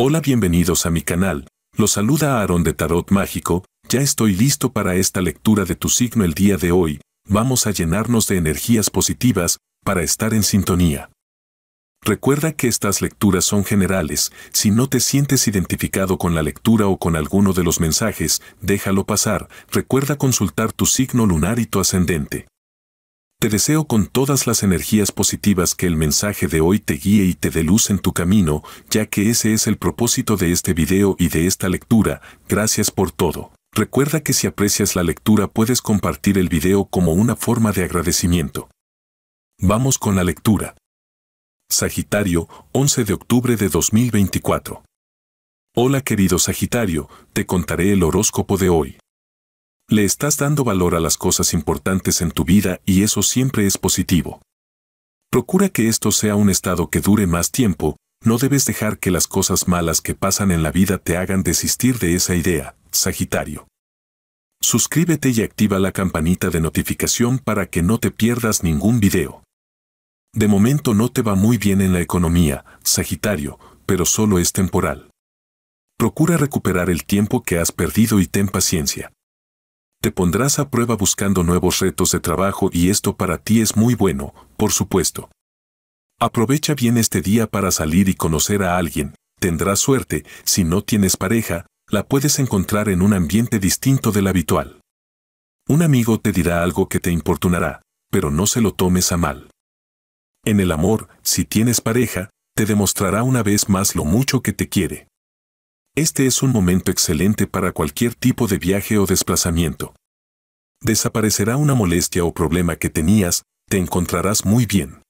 Hola, bienvenidos a mi canal. Los saluda Aaron de Tarot Mágico. Ya estoy listo para esta lectura de tu signo el día de hoy. Vamos a llenarnos de energías positivas para estar en sintonía. Recuerda que estas lecturas son generales. Si no te sientes identificado con la lectura o con alguno de los mensajes, déjalo pasar. Recuerda consultar tu signo lunar y tu ascendente. Te deseo con todas las energías positivas que el mensaje de hoy te guíe y te dé luz en tu camino, ya que ese es el propósito de este video y de esta lectura. Gracias por todo. Recuerda que si aprecias la lectura puedes compartir el video como una forma de agradecimiento. Vamos con la lectura. Sagitario, 11 de octubre de 2024. Hola querido Sagitario, te contaré el horóscopo de hoy. Le estás dando valor a las cosas importantes en tu vida y eso siempre es positivo. Procura que esto sea un estado que dure más tiempo, no debes dejar que las cosas malas que pasan en la vida te hagan desistir de esa idea, Sagitario. Suscríbete y activa la campanita de notificación para que no te pierdas ningún video. De momento no te va muy bien en la economía, Sagitario, pero solo es temporal. Procura recuperar el tiempo que has perdido y ten paciencia. Te pondrás a prueba buscando nuevos retos de trabajo y esto para ti es muy bueno, por supuesto. Aprovecha bien este día para salir y conocer a alguien. Tendrás suerte, si no tienes pareja, la puedes encontrar en un ambiente distinto del habitual. Un amigo te dirá algo que te importunará, pero no se lo tomes a mal. En el amor, si tienes pareja, te demostrará una vez más lo mucho que te quiere. Este es un momento excelente para cualquier tipo de viaje o desplazamiento. Desaparecerá una molestia o problema que tenías, te encontrarás muy bien.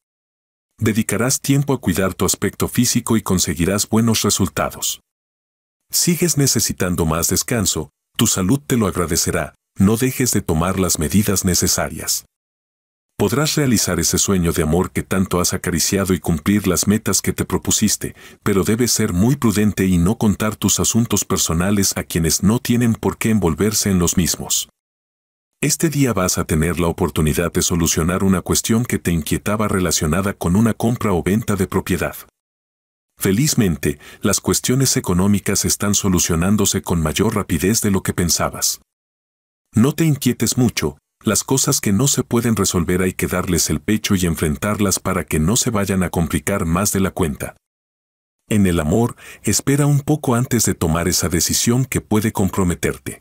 Dedicarás tiempo a cuidar tu aspecto físico y conseguirás buenos resultados. Sigues necesitando más descanso, tu salud te lo agradecerá, no dejes de tomar las medidas necesarias podrás realizar ese sueño de amor que tanto has acariciado y cumplir las metas que te propusiste, pero debes ser muy prudente y no contar tus asuntos personales a quienes no tienen por qué envolverse en los mismos. Este día vas a tener la oportunidad de solucionar una cuestión que te inquietaba relacionada con una compra o venta de propiedad. Felizmente, las cuestiones económicas están solucionándose con mayor rapidez de lo que pensabas. No te inquietes mucho, las cosas que no se pueden resolver hay que darles el pecho y enfrentarlas para que no se vayan a complicar más de la cuenta. En el amor, espera un poco antes de tomar esa decisión que puede comprometerte.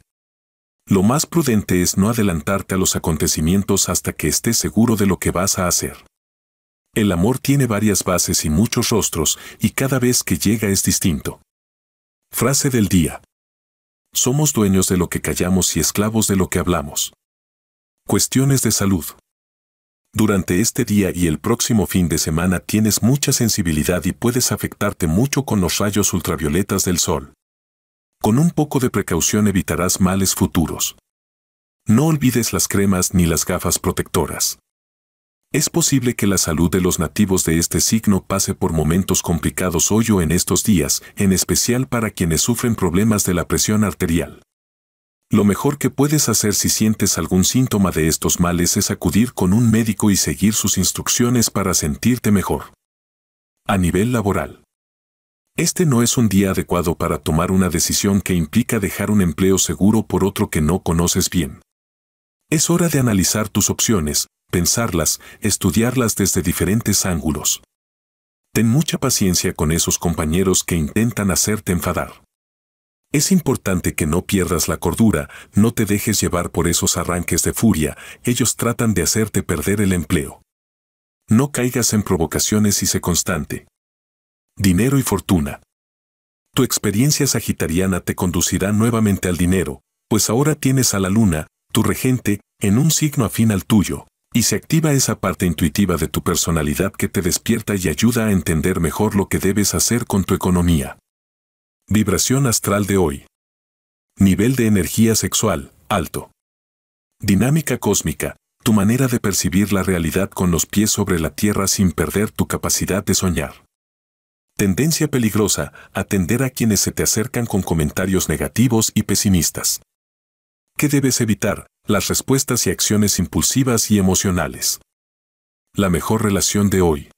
Lo más prudente es no adelantarte a los acontecimientos hasta que estés seguro de lo que vas a hacer. El amor tiene varias bases y muchos rostros, y cada vez que llega es distinto. Frase del día. Somos dueños de lo que callamos y esclavos de lo que hablamos. Cuestiones de salud. Durante este día y el próximo fin de semana tienes mucha sensibilidad y puedes afectarte mucho con los rayos ultravioletas del sol. Con un poco de precaución evitarás males futuros. No olvides las cremas ni las gafas protectoras. Es posible que la salud de los nativos de este signo pase por momentos complicados hoy en estos días, en especial para quienes sufren problemas de la presión arterial. Lo mejor que puedes hacer si sientes algún síntoma de estos males es acudir con un médico y seguir sus instrucciones para sentirte mejor. A nivel laboral. Este no es un día adecuado para tomar una decisión que implica dejar un empleo seguro por otro que no conoces bien. Es hora de analizar tus opciones, pensarlas, estudiarlas desde diferentes ángulos. Ten mucha paciencia con esos compañeros que intentan hacerte enfadar. Es importante que no pierdas la cordura, no te dejes llevar por esos arranques de furia, ellos tratan de hacerte perder el empleo. No caigas en provocaciones y sé constante. Dinero y fortuna. Tu experiencia sagitariana te conducirá nuevamente al dinero, pues ahora tienes a la luna, tu regente, en un signo afín al tuyo, y se activa esa parte intuitiva de tu personalidad que te despierta y ayuda a entender mejor lo que debes hacer con tu economía. Vibración astral de hoy. Nivel de energía sexual, alto. Dinámica cósmica, tu manera de percibir la realidad con los pies sobre la tierra sin perder tu capacidad de soñar. Tendencia peligrosa, atender a quienes se te acercan con comentarios negativos y pesimistas. ¿Qué debes evitar? Las respuestas y acciones impulsivas y emocionales. La mejor relación de hoy.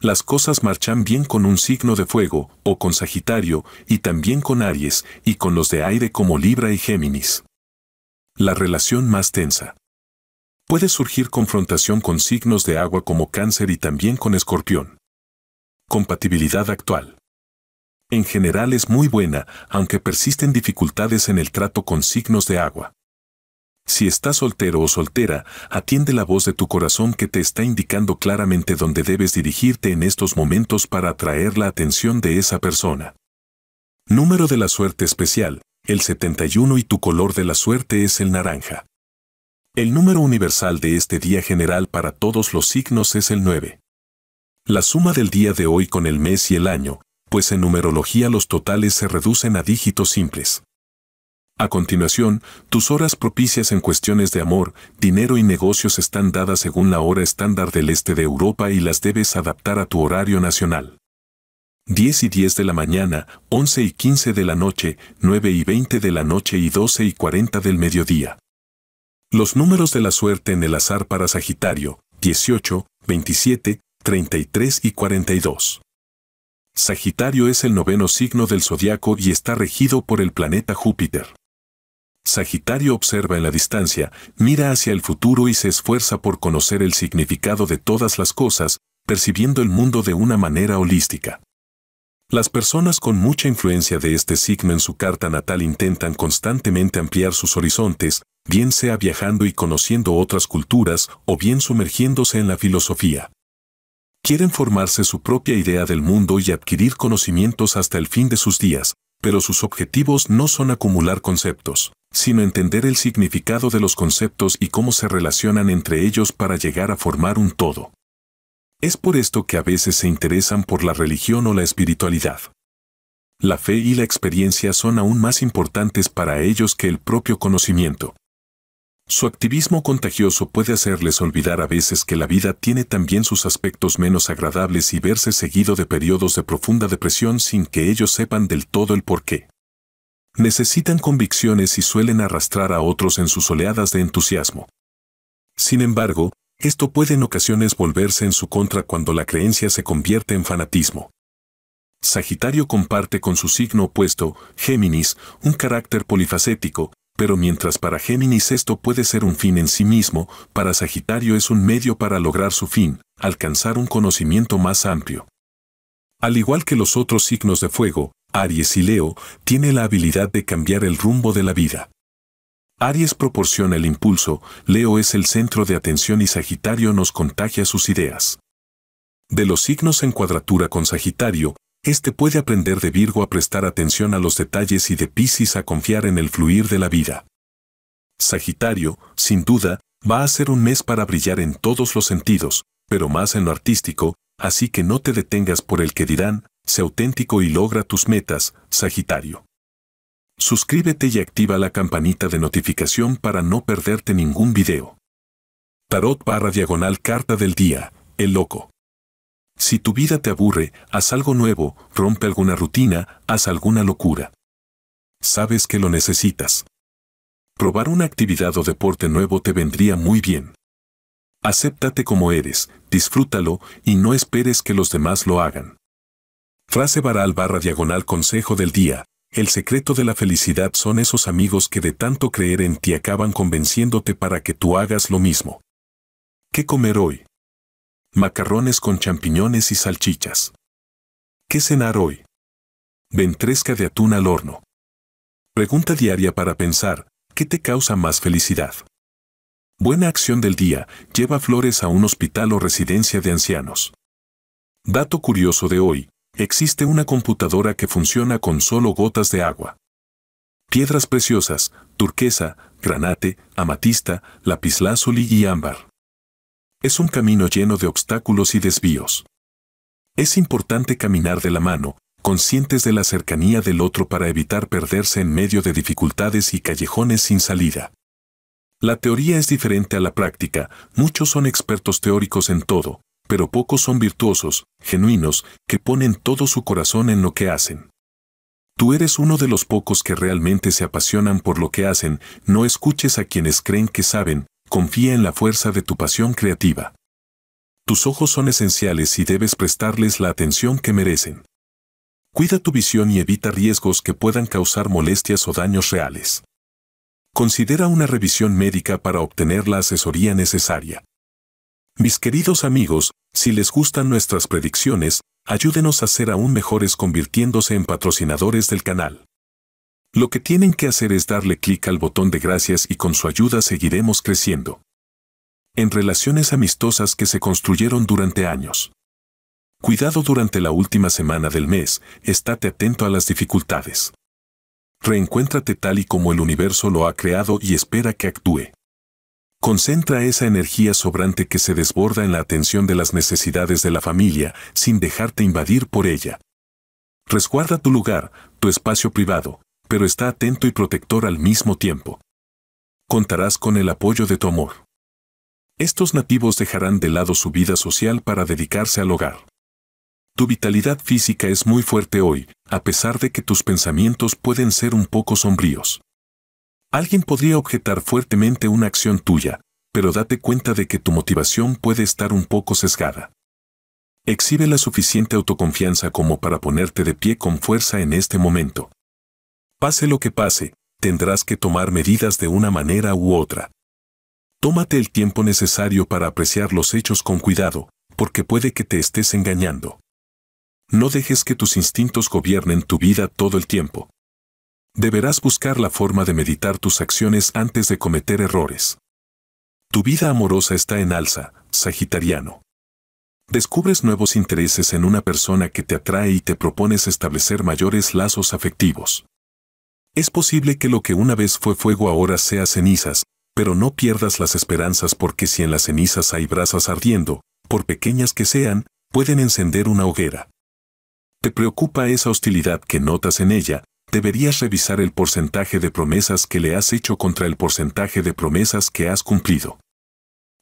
Las cosas marchan bien con un signo de fuego, o con Sagitario, y también con Aries, y con los de aire como Libra y Géminis. La relación más tensa. Puede surgir confrontación con signos de agua como Cáncer y también con Escorpión. Compatibilidad actual. En general es muy buena, aunque persisten dificultades en el trato con signos de agua. Si estás soltero o soltera, atiende la voz de tu corazón que te está indicando claramente dónde debes dirigirte en estos momentos para atraer la atención de esa persona. Número de la suerte especial, el 71 y tu color de la suerte es el naranja. El número universal de este día general para todos los signos es el 9. La suma del día de hoy con el mes y el año, pues en numerología los totales se reducen a dígitos simples. A continuación, tus horas propicias en cuestiones de amor, dinero y negocios están dadas según la hora estándar del este de Europa y las debes adaptar a tu horario nacional. 10 y 10 de la mañana, 11 y 15 de la noche, 9 y 20 de la noche y 12 y 40 del mediodía. Los números de la suerte en el azar para Sagitario, 18, 27, 33 y 42. Sagitario es el noveno signo del zodiaco y está regido por el planeta Júpiter. Sagitario observa en la distancia, mira hacia el futuro y se esfuerza por conocer el significado de todas las cosas, percibiendo el mundo de una manera holística. Las personas con mucha influencia de este signo en su carta natal intentan constantemente ampliar sus horizontes, bien sea viajando y conociendo otras culturas o bien sumergiéndose en la filosofía. Quieren formarse su propia idea del mundo y adquirir conocimientos hasta el fin de sus días, pero sus objetivos no son acumular conceptos, sino entender el significado de los conceptos y cómo se relacionan entre ellos para llegar a formar un todo. Es por esto que a veces se interesan por la religión o la espiritualidad. La fe y la experiencia son aún más importantes para ellos que el propio conocimiento. Su activismo contagioso puede hacerles olvidar a veces que la vida tiene también sus aspectos menos agradables y verse seguido de periodos de profunda depresión sin que ellos sepan del todo el porqué. Necesitan convicciones y suelen arrastrar a otros en sus oleadas de entusiasmo. Sin embargo, esto puede en ocasiones volverse en su contra cuando la creencia se convierte en fanatismo. Sagitario comparte con su signo opuesto, Géminis, un carácter polifacético, pero mientras para Géminis esto puede ser un fin en sí mismo, para Sagitario es un medio para lograr su fin, alcanzar un conocimiento más amplio. Al igual que los otros signos de fuego, Aries y Leo, tiene la habilidad de cambiar el rumbo de la vida. Aries proporciona el impulso, Leo es el centro de atención y Sagitario nos contagia sus ideas. De los signos en cuadratura con Sagitario, este puede aprender de Virgo a prestar atención a los detalles y de Piscis a confiar en el fluir de la vida. Sagitario, sin duda, va a ser un mes para brillar en todos los sentidos, pero más en lo artístico, así que no te detengas por el que dirán, sé auténtico y logra tus metas, Sagitario. Suscríbete y activa la campanita de notificación para no perderte ningún video. Tarot barra diagonal carta del día, el loco. Si tu vida te aburre, haz algo nuevo, rompe alguna rutina, haz alguna locura. Sabes que lo necesitas. Probar una actividad o deporte nuevo te vendría muy bien. Acéptate como eres, disfrútalo y no esperes que los demás lo hagan. Frase varal barra diagonal consejo del día. El secreto de la felicidad son esos amigos que de tanto creer en ti acaban convenciéndote para que tú hagas lo mismo. ¿Qué comer hoy? Macarrones con champiñones y salchichas. ¿Qué cenar hoy? Ventresca de atún al horno. Pregunta diaria para pensar, ¿qué te causa más felicidad? Buena acción del día, lleva flores a un hospital o residencia de ancianos. Dato curioso de hoy, existe una computadora que funciona con solo gotas de agua. Piedras preciosas, turquesa, granate, amatista, lapislázuli y ámbar. Es un camino lleno de obstáculos y desvíos. Es importante caminar de la mano, conscientes de la cercanía del otro para evitar perderse en medio de dificultades y callejones sin salida. La teoría es diferente a la práctica, muchos son expertos teóricos en todo, pero pocos son virtuosos, genuinos, que ponen todo su corazón en lo que hacen. Tú eres uno de los pocos que realmente se apasionan por lo que hacen, no escuches a quienes creen que saben, confía en la fuerza de tu pasión creativa. Tus ojos son esenciales y debes prestarles la atención que merecen. Cuida tu visión y evita riesgos que puedan causar molestias o daños reales. Considera una revisión médica para obtener la asesoría necesaria. Mis queridos amigos, si les gustan nuestras predicciones, ayúdenos a ser aún mejores convirtiéndose en patrocinadores del canal. Lo que tienen que hacer es darle clic al botón de gracias y con su ayuda seguiremos creciendo. En relaciones amistosas que se construyeron durante años. Cuidado durante la última semana del mes, estate atento a las dificultades. Reencuéntrate tal y como el universo lo ha creado y espera que actúe. Concentra esa energía sobrante que se desborda en la atención de las necesidades de la familia sin dejarte invadir por ella. Resguarda tu lugar, tu espacio privado, pero está atento y protector al mismo tiempo. Contarás con el apoyo de tu amor. Estos nativos dejarán de lado su vida social para dedicarse al hogar. Tu vitalidad física es muy fuerte hoy, a pesar de que tus pensamientos pueden ser un poco sombríos. Alguien podría objetar fuertemente una acción tuya, pero date cuenta de que tu motivación puede estar un poco sesgada. Exhibe la suficiente autoconfianza como para ponerte de pie con fuerza en este momento. Pase lo que pase, tendrás que tomar medidas de una manera u otra. Tómate el tiempo necesario para apreciar los hechos con cuidado, porque puede que te estés engañando. No dejes que tus instintos gobiernen tu vida todo el tiempo. Deberás buscar la forma de meditar tus acciones antes de cometer errores. Tu vida amorosa está en alza, Sagitariano. Descubres nuevos intereses en una persona que te atrae y te propones establecer mayores lazos afectivos. Es posible que lo que una vez fue fuego ahora sea cenizas, pero no pierdas las esperanzas porque si en las cenizas hay brasas ardiendo, por pequeñas que sean, pueden encender una hoguera. ¿Te preocupa esa hostilidad que notas en ella? Deberías revisar el porcentaje de promesas que le has hecho contra el porcentaje de promesas que has cumplido.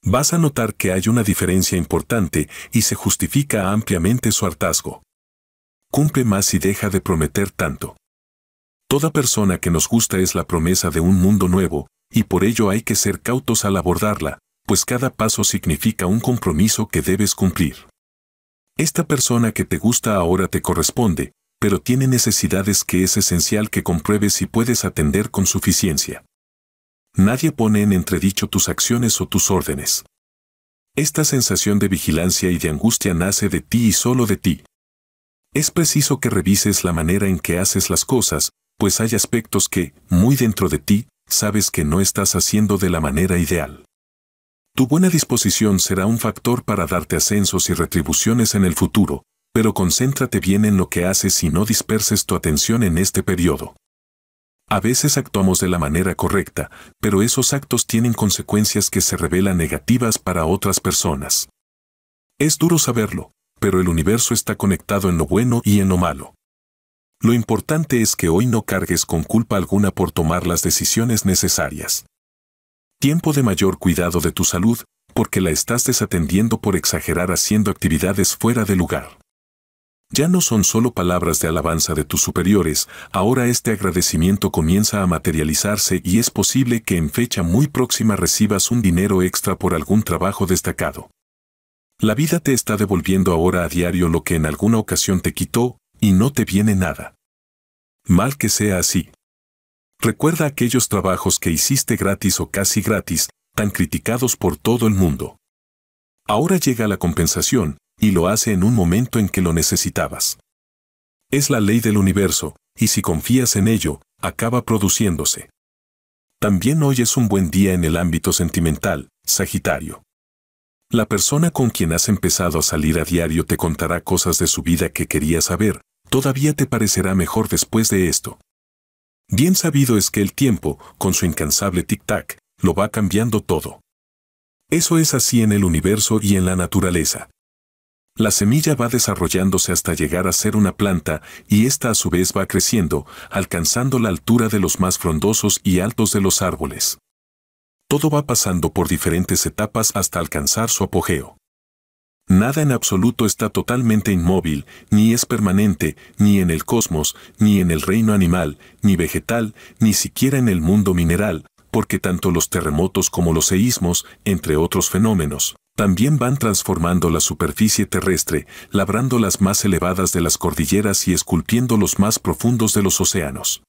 Vas a notar que hay una diferencia importante y se justifica ampliamente su hartazgo. Cumple más y deja de prometer tanto. Toda persona que nos gusta es la promesa de un mundo nuevo, y por ello hay que ser cautos al abordarla, pues cada paso significa un compromiso que debes cumplir. Esta persona que te gusta ahora te corresponde, pero tiene necesidades que es esencial que compruebes si puedes atender con suficiencia. Nadie pone en entredicho tus acciones o tus órdenes. Esta sensación de vigilancia y de angustia nace de ti y solo de ti. Es preciso que revises la manera en que haces las cosas, pues hay aspectos que, muy dentro de ti, sabes que no estás haciendo de la manera ideal. Tu buena disposición será un factor para darte ascensos y retribuciones en el futuro, pero concéntrate bien en lo que haces y no disperses tu atención en este periodo. A veces actuamos de la manera correcta, pero esos actos tienen consecuencias que se revelan negativas para otras personas. Es duro saberlo, pero el universo está conectado en lo bueno y en lo malo. Lo importante es que hoy no cargues con culpa alguna por tomar las decisiones necesarias. Tiempo de mayor cuidado de tu salud, porque la estás desatendiendo por exagerar haciendo actividades fuera de lugar. Ya no son solo palabras de alabanza de tus superiores, ahora este agradecimiento comienza a materializarse y es posible que en fecha muy próxima recibas un dinero extra por algún trabajo destacado. La vida te está devolviendo ahora a diario lo que en alguna ocasión te quitó, y no te viene nada. Mal que sea así. Recuerda aquellos trabajos que hiciste gratis o casi gratis, tan criticados por todo el mundo. Ahora llega la compensación, y lo hace en un momento en que lo necesitabas. Es la ley del universo, y si confías en ello, acaba produciéndose. También hoy es un buen día en el ámbito sentimental, Sagitario. La persona con quien has empezado a salir a diario te contará cosas de su vida que querías saber, todavía te parecerá mejor después de esto. Bien sabido es que el tiempo, con su incansable tic-tac, lo va cambiando todo. Eso es así en el universo y en la naturaleza. La semilla va desarrollándose hasta llegar a ser una planta y ésta a su vez va creciendo, alcanzando la altura de los más frondosos y altos de los árboles. Todo va pasando por diferentes etapas hasta alcanzar su apogeo. Nada en absoluto está totalmente inmóvil, ni es permanente, ni en el cosmos, ni en el reino animal, ni vegetal, ni siquiera en el mundo mineral, porque tanto los terremotos como los seísmos, entre otros fenómenos, También van transformando la superficie terrestre, labrando las más elevadas de las cordilleras y esculpiendo los más profundos de los océanos.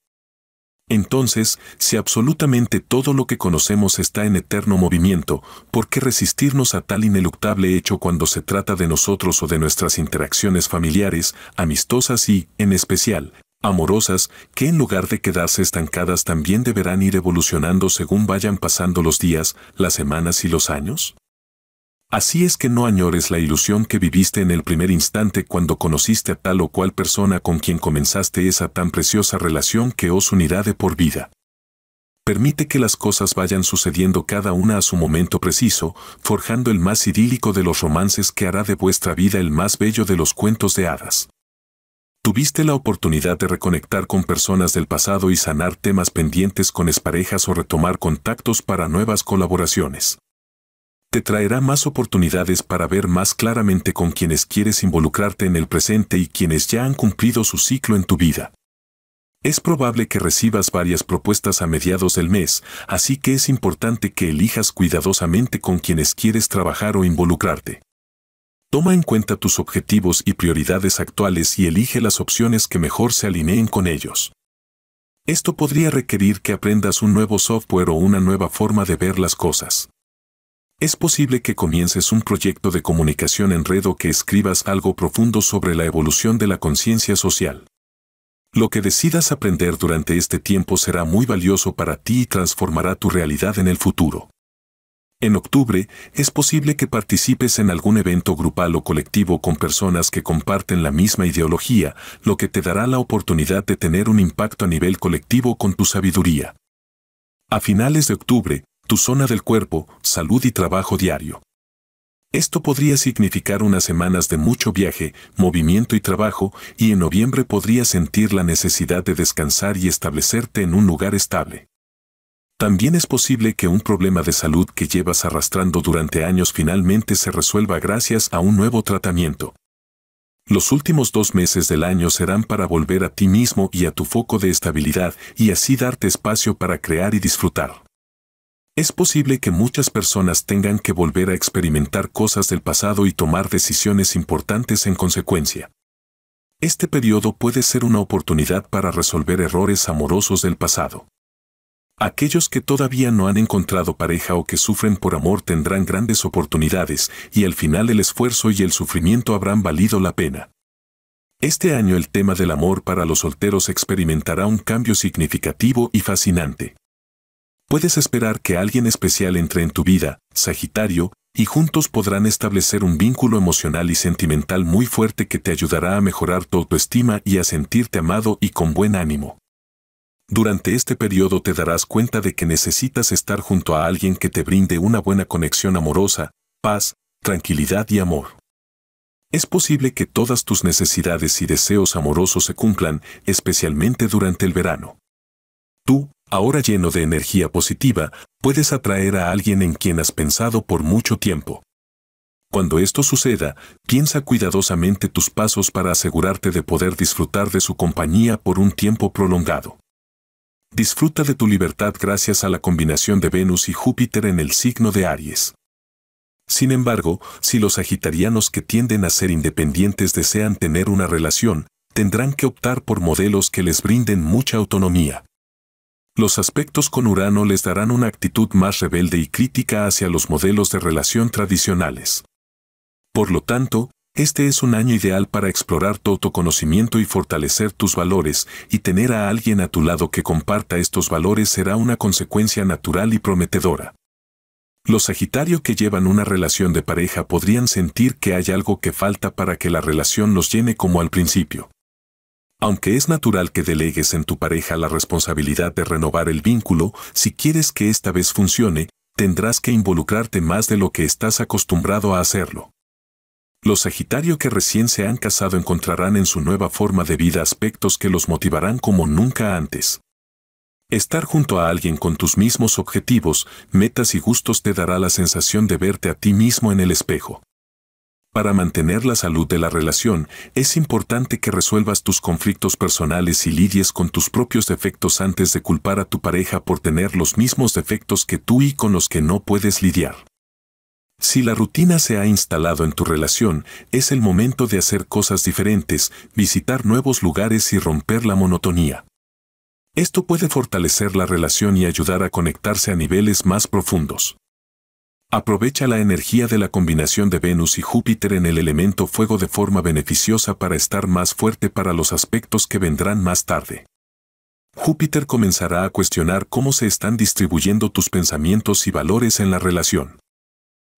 Entonces, si absolutamente todo lo que conocemos está en eterno movimiento, ¿por qué resistirnos a tal ineluctable hecho cuando se trata de nosotros o de nuestras interacciones familiares, amistosas y, en especial, amorosas, que en lugar de quedarse estancadas también deberán ir evolucionando según vayan pasando los días, las semanas y los años? Así es que no añores la ilusión que viviste en el primer instante cuando conociste a tal o cual persona con quien comenzaste esa tan preciosa relación que os unirá de por vida. Permite que las cosas vayan sucediendo cada una a su momento preciso, forjando el más idílico de los romances que hará de vuestra vida el más bello de los cuentos de hadas. Tuviste la oportunidad de reconectar con personas del pasado y sanar temas pendientes con exparejas o retomar contactos para nuevas colaboraciones te traerá más oportunidades para ver más claramente con quienes quieres involucrarte en el presente y quienes ya han cumplido su ciclo en tu vida. Es probable que recibas varias propuestas a mediados del mes, así que es importante que elijas cuidadosamente con quienes quieres trabajar o involucrarte. Toma en cuenta tus objetivos y prioridades actuales y elige las opciones que mejor se alineen con ellos. Esto podría requerir que aprendas un nuevo software o una nueva forma de ver las cosas. Es posible que comiences un proyecto de comunicación en red o que escribas algo profundo sobre la evolución de la conciencia social. Lo que decidas aprender durante este tiempo será muy valioso para ti y transformará tu realidad en el futuro. En octubre, es posible que participes en algún evento grupal o colectivo con personas que comparten la misma ideología, lo que te dará la oportunidad de tener un impacto a nivel colectivo con tu sabiduría. A finales de octubre, tu zona del cuerpo, salud y trabajo diario. Esto podría significar unas semanas de mucho viaje, movimiento y trabajo, y en noviembre podrías sentir la necesidad de descansar y establecerte en un lugar estable. También es posible que un problema de salud que llevas arrastrando durante años finalmente se resuelva gracias a un nuevo tratamiento. Los últimos dos meses del año serán para volver a ti mismo y a tu foco de estabilidad y así darte espacio para crear y disfrutar. Es posible que muchas personas tengan que volver a experimentar cosas del pasado y tomar decisiones importantes en consecuencia. Este periodo puede ser una oportunidad para resolver errores amorosos del pasado. Aquellos que todavía no han encontrado pareja o que sufren por amor tendrán grandes oportunidades y al final el esfuerzo y el sufrimiento habrán valido la pena. Este año el tema del amor para los solteros experimentará un cambio significativo y fascinante. Puedes esperar que alguien especial entre en tu vida, Sagitario, y juntos podrán establecer un vínculo emocional y sentimental muy fuerte que te ayudará a mejorar tu autoestima y a sentirte amado y con buen ánimo. Durante este periodo te darás cuenta de que necesitas estar junto a alguien que te brinde una buena conexión amorosa, paz, tranquilidad y amor. Es posible que todas tus necesidades y deseos amorosos se cumplan, especialmente durante el verano. Tú, ahora lleno de energía positiva, puedes atraer a alguien en quien has pensado por mucho tiempo. Cuando esto suceda, piensa cuidadosamente tus pasos para asegurarte de poder disfrutar de su compañía por un tiempo prolongado. Disfruta de tu libertad gracias a la combinación de Venus y Júpiter en el signo de Aries. Sin embargo, si los sagitarianos que tienden a ser independientes desean tener una relación, tendrán que optar por modelos que les brinden mucha autonomía los aspectos con Urano les darán una actitud más rebelde y crítica hacia los modelos de relación tradicionales. Por lo tanto, este es un año ideal para explorar tu autoconocimiento y fortalecer tus valores, y tener a alguien a tu lado que comparta estos valores será una consecuencia natural y prometedora. Los Sagitario que llevan una relación de pareja podrían sentir que hay algo que falta para que la relación los llene como al principio. Aunque es natural que delegues en tu pareja la responsabilidad de renovar el vínculo, si quieres que esta vez funcione, tendrás que involucrarte más de lo que estás acostumbrado a hacerlo. Los Sagitario que recién se han casado encontrarán en su nueva forma de vida aspectos que los motivarán como nunca antes. Estar junto a alguien con tus mismos objetivos, metas y gustos te dará la sensación de verte a ti mismo en el espejo. Para mantener la salud de la relación, es importante que resuelvas tus conflictos personales y lidies con tus propios defectos antes de culpar a tu pareja por tener los mismos defectos que tú y con los que no puedes lidiar. Si la rutina se ha instalado en tu relación, es el momento de hacer cosas diferentes, visitar nuevos lugares y romper la monotonía. Esto puede fortalecer la relación y ayudar a conectarse a niveles más profundos. Aprovecha la energía de la combinación de Venus y Júpiter en el elemento fuego de forma beneficiosa para estar más fuerte para los aspectos que vendrán más tarde. Júpiter comenzará a cuestionar cómo se están distribuyendo tus pensamientos y valores en la relación.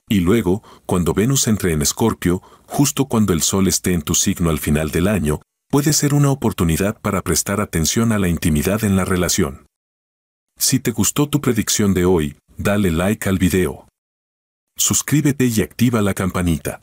Y luego, cuando Venus entre en Escorpio, justo cuando el Sol esté en tu signo al final del año, puede ser una oportunidad para prestar atención a la intimidad en la relación. Si te gustó tu predicción de hoy, dale like al video. Suscríbete y activa la campanita.